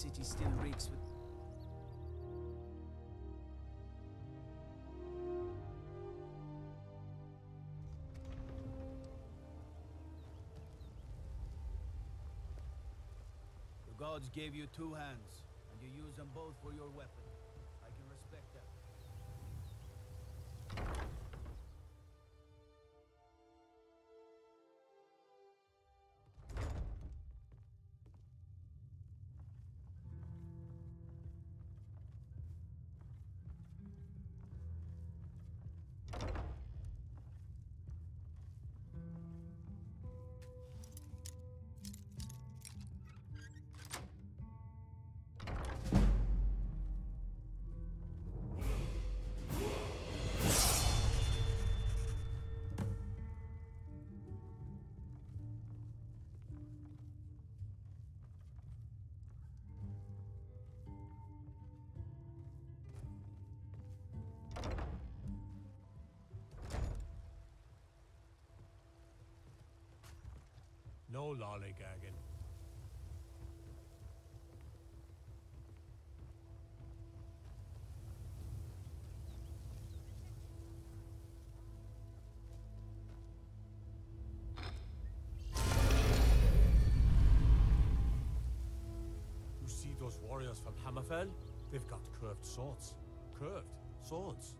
City still reeks with... The gods gave you two hands, and you use them both for your weapon. No lollygagging. You see those warriors from Hammerfell? They've got curved swords. Curved swords.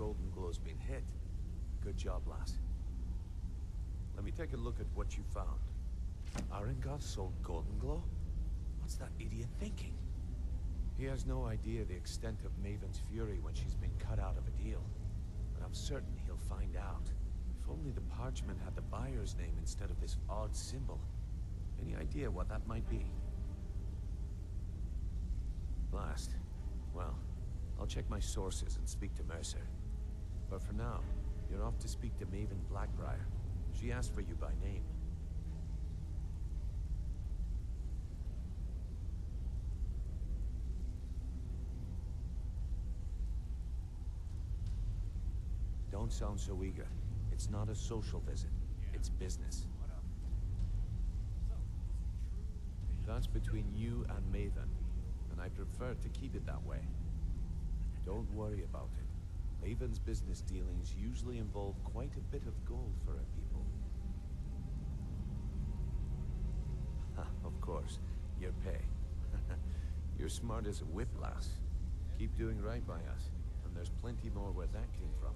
Golden Glow's been hit. Good job, lass. Let me take a look at what you found. Aringoth sold Golden Glow? What's that idiot thinking? He has no idea the extent of Maven's fury when she's been cut out of a deal. But I'm certain he'll find out. If only the parchment had the buyer's name instead of this odd symbol. Any idea what that might be? Last. Well, I'll check my sources and speak to Mercer. But for now, you're off to speak to Maven Blackbriar. She asked for you by name. Don't sound so eager. It's not a social visit. It's business. That's between you and Maven, and I prefer to keep it that way. Don't worry about it. Maven's business dealings usually involve quite a bit of gold for her people. Of course, your pay. You're smart as a whip, lass. Keep doing right by us, and there's plenty more where that came from.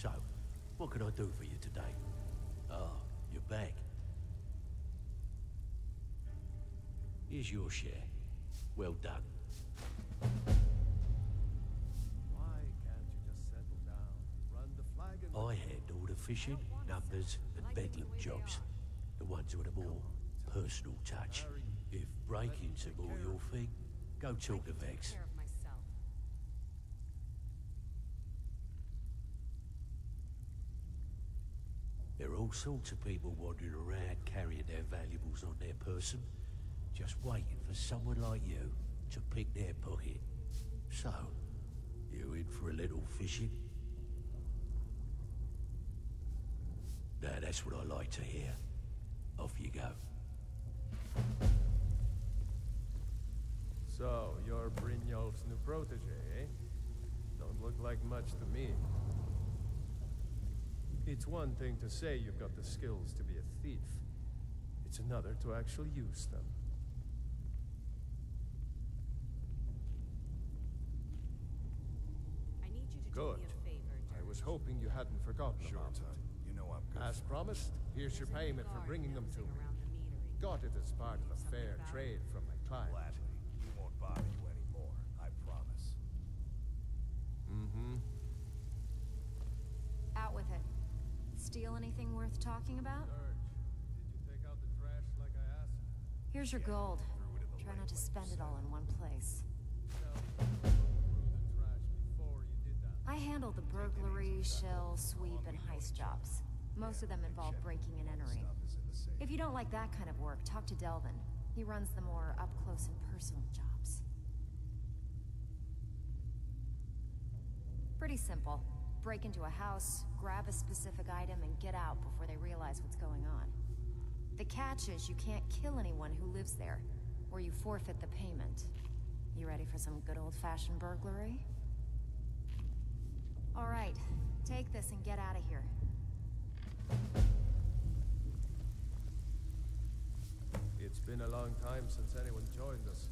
So, what can I do for you today? Ah, you're back. Here's your share. Well done. Why can't you just settle down? Run the flag and... I handle the fishing, numbers, and bedlam jobs. The ones with a more personal touch. If breaking's a more your thing, go talk to Vex. care of myself. There are all sorts of people wandering around carrying their valuables on their person, just waiting for someone like you to pick their pocket. So, you in for a little fishing? Now that's what I like to hear. Off you go. So, you're Brynjolf's new protege, eh? Don't look like much to me. It's one thing to say you've got the skills to be a thief. It's another to actually use them. I need you to Good. do me a favor, I was hoping you hadn't forgotten Sure, about it. You know I'm good. As promised, here's your There's a new payment for bringing them to me. around the. Got it as part of a fair trade from my client. Gladly. We won't bother you anymore. I promise. Mm-hmm. Out with anything worth talking about? You take out the trash like I asked? Here's your gold. Try not to spend it all in one place. No. Threw the trash before you did that. I handle the burglary, shill, sweep, and heist jobs. Most of them involve breaking and entering. If you don't like that kind of work, talk to Delvin. He runs the more up-close and personal jobs. Pretty simple. Break into a house, grab a specific item, and get out before they realize what's going on. The catch is you can't kill anyone who lives there, or you forfeit the payment. You ready for some good old-fashioned burglary? All right, take this and get out of here. It's been a long time since anyone joined us.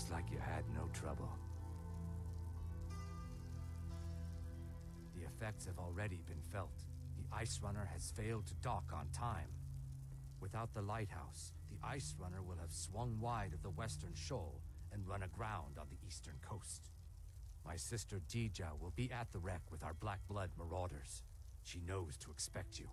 Looks like you had no trouble. The effects have already been felt. The Ice Runner has failed to dock on time. Without the lighthouse, the Ice Runner will have swung wide of the western shoal and run aground on the eastern coast. My sister Deeja will be at the wreck with our Black Blood marauders. She knows to expect you.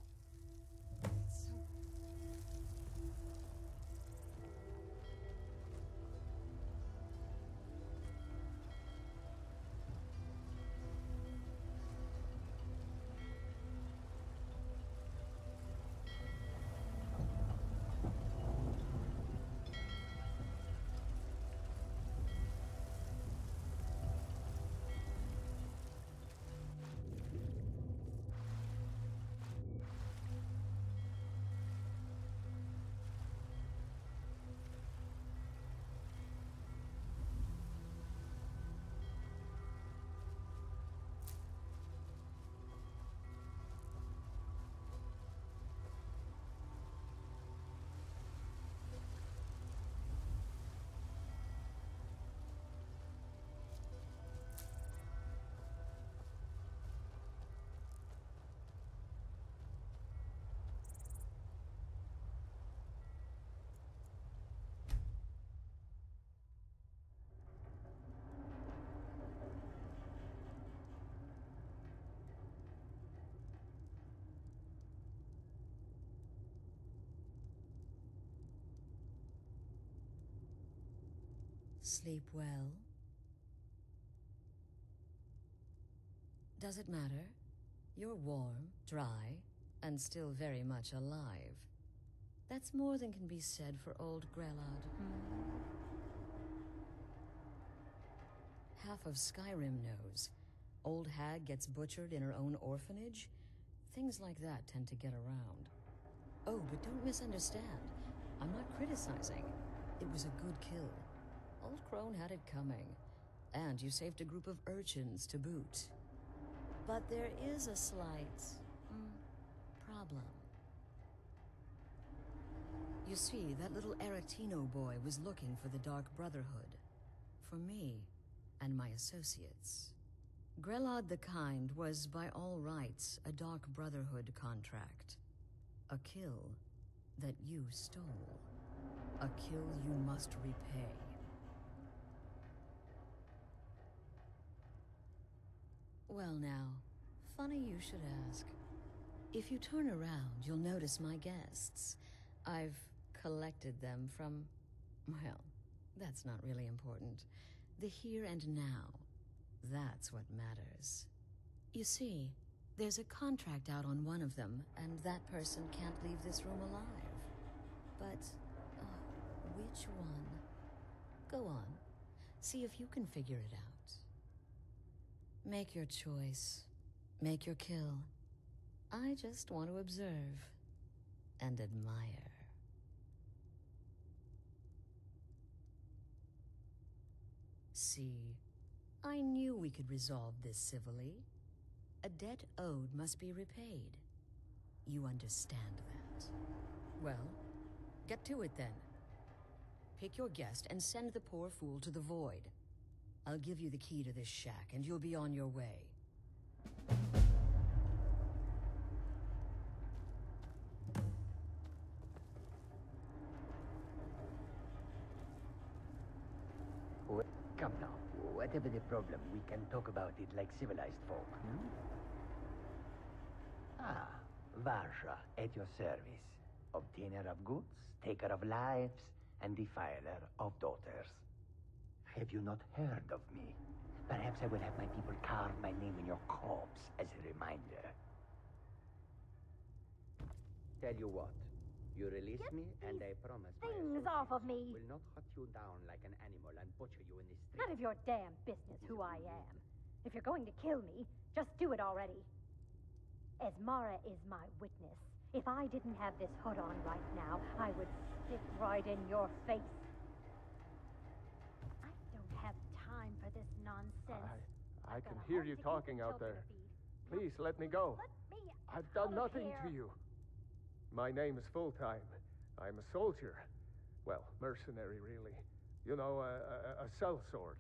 Sleep well? Does it matter? You're warm, dry, and still very much alive. That's more than can be said for old Grelod. Half of Skyrim knows. Old hag gets butchered in her own orphanage. Things like that tend to get around. Oh, but don't misunderstand. I'm not criticizing. It was a good kill. Old Crone had it coming. And you saved a group of urchins to boot. But there is a slight... mm, problem. You see, that little Aretino boy was looking for the Dark Brotherhood. For me and my associates. Grelod the Kind was, by all rights, a Dark Brotherhood contract. A kill that you stole. A kill you must repay. Well now, funny you should ask. If you turn around, you'll notice my guests. I've collected them from... well, that's not really important. The here and now. That's what matters. You see, there's a contract out on one of them, and that person can't leave this room alive. But, uh, which one? Go on. See if you can figure it out. Make your choice. Make your kill. I just want to observe and admire. See, I knew we could resolve this civilly. A debt owed must be repaid. You understand that. Well, get to it then. Pick your guest and send the poor fool to the void. I'll give you the key to this shack, and you'll be on your way. Wh- Come now. Whatever the problem, we can talk about it like civilized folk. hmm? Ah, Vasha, at your service. Obtainer of goods, taker of lives, and defiler of daughters. Have you not heard of me? Perhaps I will have my people carve my name in your corpse as a reminder. Tell you what, you release Get me, and I promise my things off of me. will not hunt you down like an animal and butcher you in the street. None of your damn business who I am. If you're going to kill me, just do it already. Esmara is my witness. If I didn't have this hood on right now, I would stick right in your face. Nonsense. I, I can hear you talking out there. Please let me go. Let me I've done nothing to you. My name is Fultheim. I'm a soldier. Well, mercenary, really. You know, a, a, a sellsword.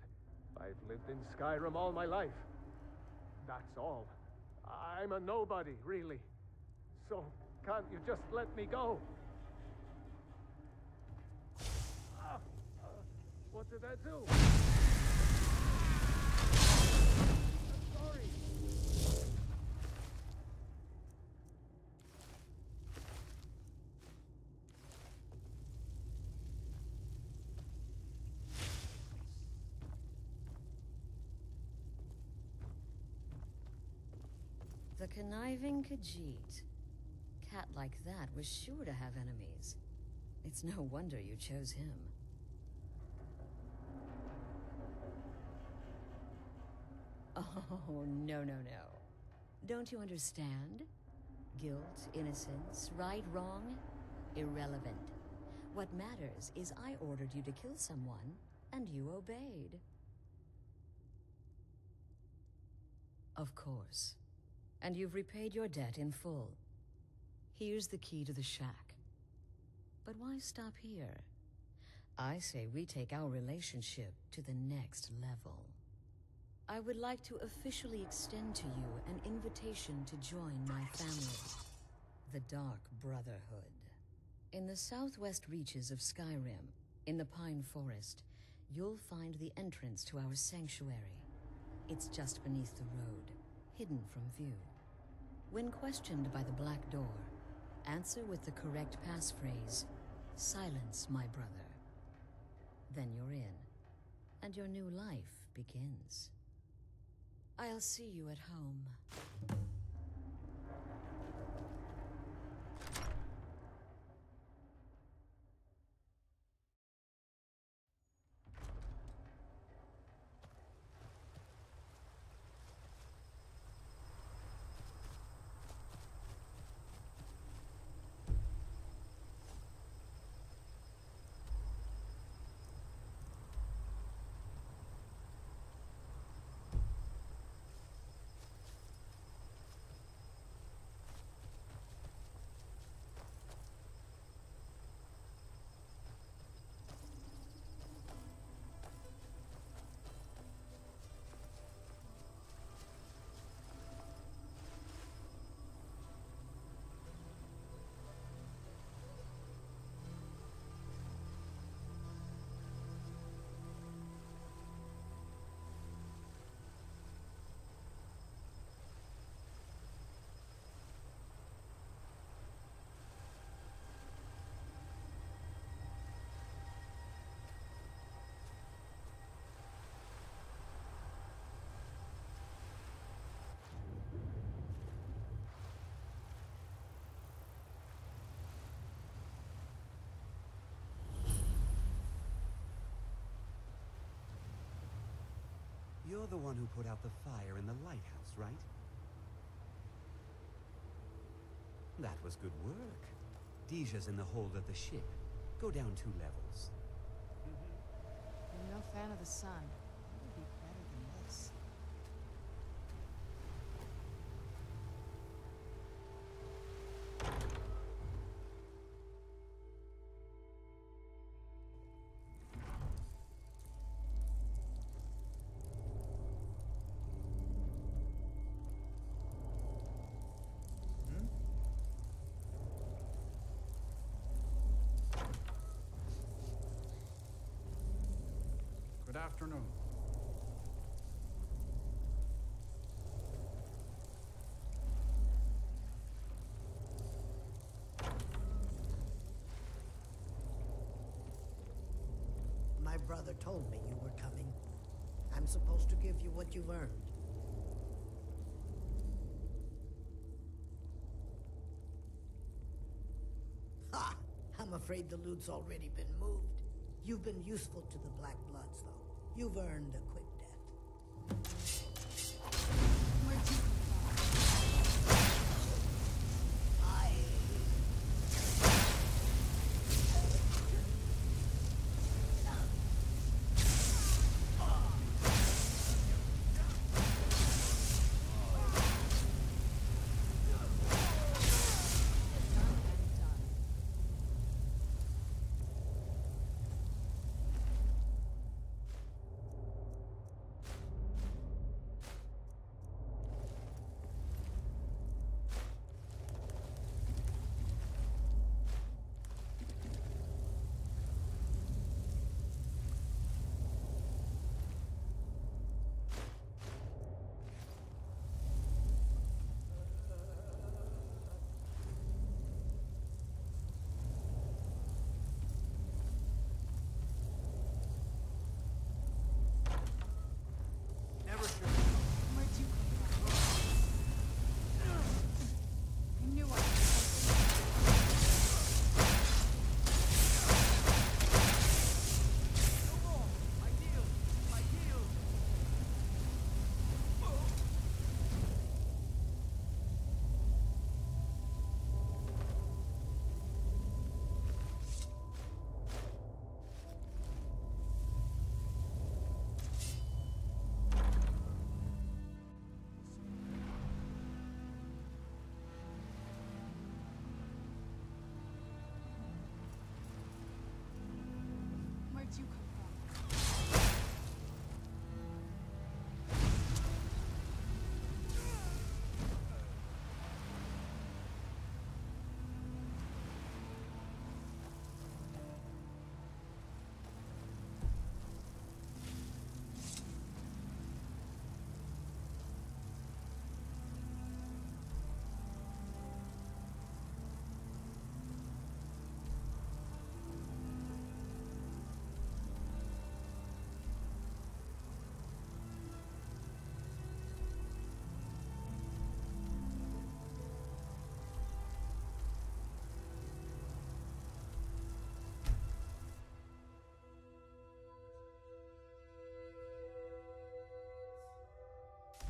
I've lived in Skyrim all my life. That's all. I'm a nobody, really. So, can't you just let me go? Ah, uh, what did I do? The conniving Khajiit. Cat like that was sure to have enemies. It's no wonder you chose him. Oh, no, no, no. Don't you understand? Guilt, innocence, right, wrong? Irrelevant. What matters is I ordered you to kill someone, and you obeyed. Of course. And you've repaid your debt in full. Here's the key to the shack. But why stop here? I say we take our relationship to the next level. I would like to officially extend to you an invitation to join my family, the Dark Brotherhood. In the southwest reaches of Skyrim, in the Pine Forest, you'll find the entrance to our sanctuary. It's just beneath the road, hidden from view. When questioned by the Black Door, answer with the correct passphrase, Silence, my brother. Then you're in, and your new life begins. I'll see you at home. You're the one who put out the fire in the lighthouse, right? That was good work. Deeja's in the hold of the ship. Go down two levels. Mm-hmm. I'm no fan of the sun. Afternoon. My brother told me you were coming. I'm supposed to give you what you've earned. Ha! I'm afraid the loot's already been moved. You've been useful to the Black Bloods, though. You've earned a quick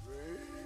Free.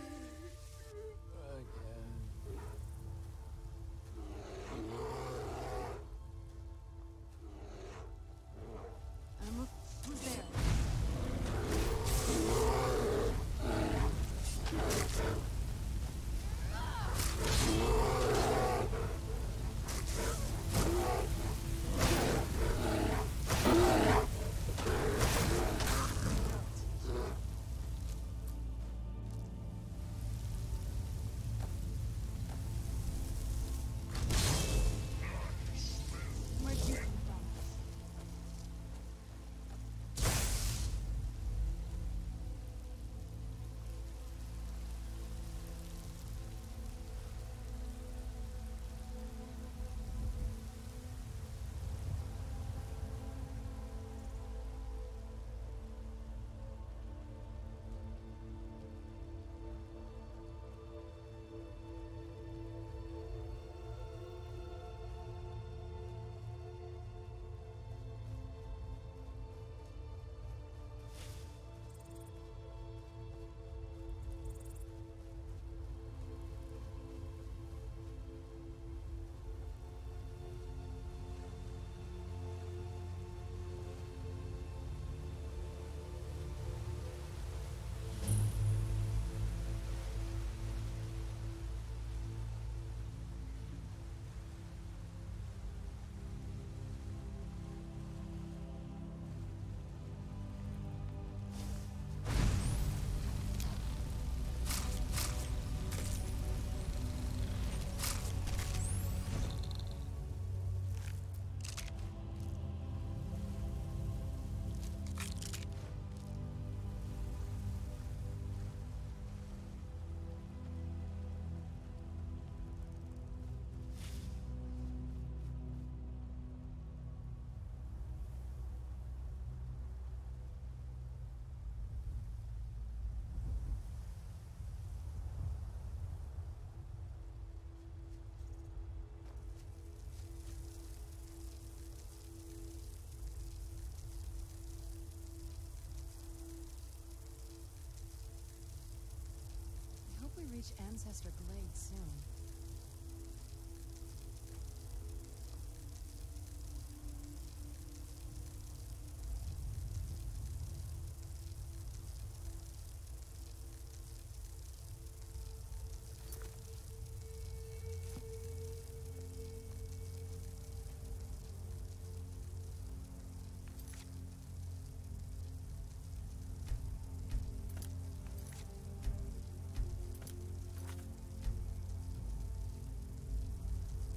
Reach Ancestor Glade soon.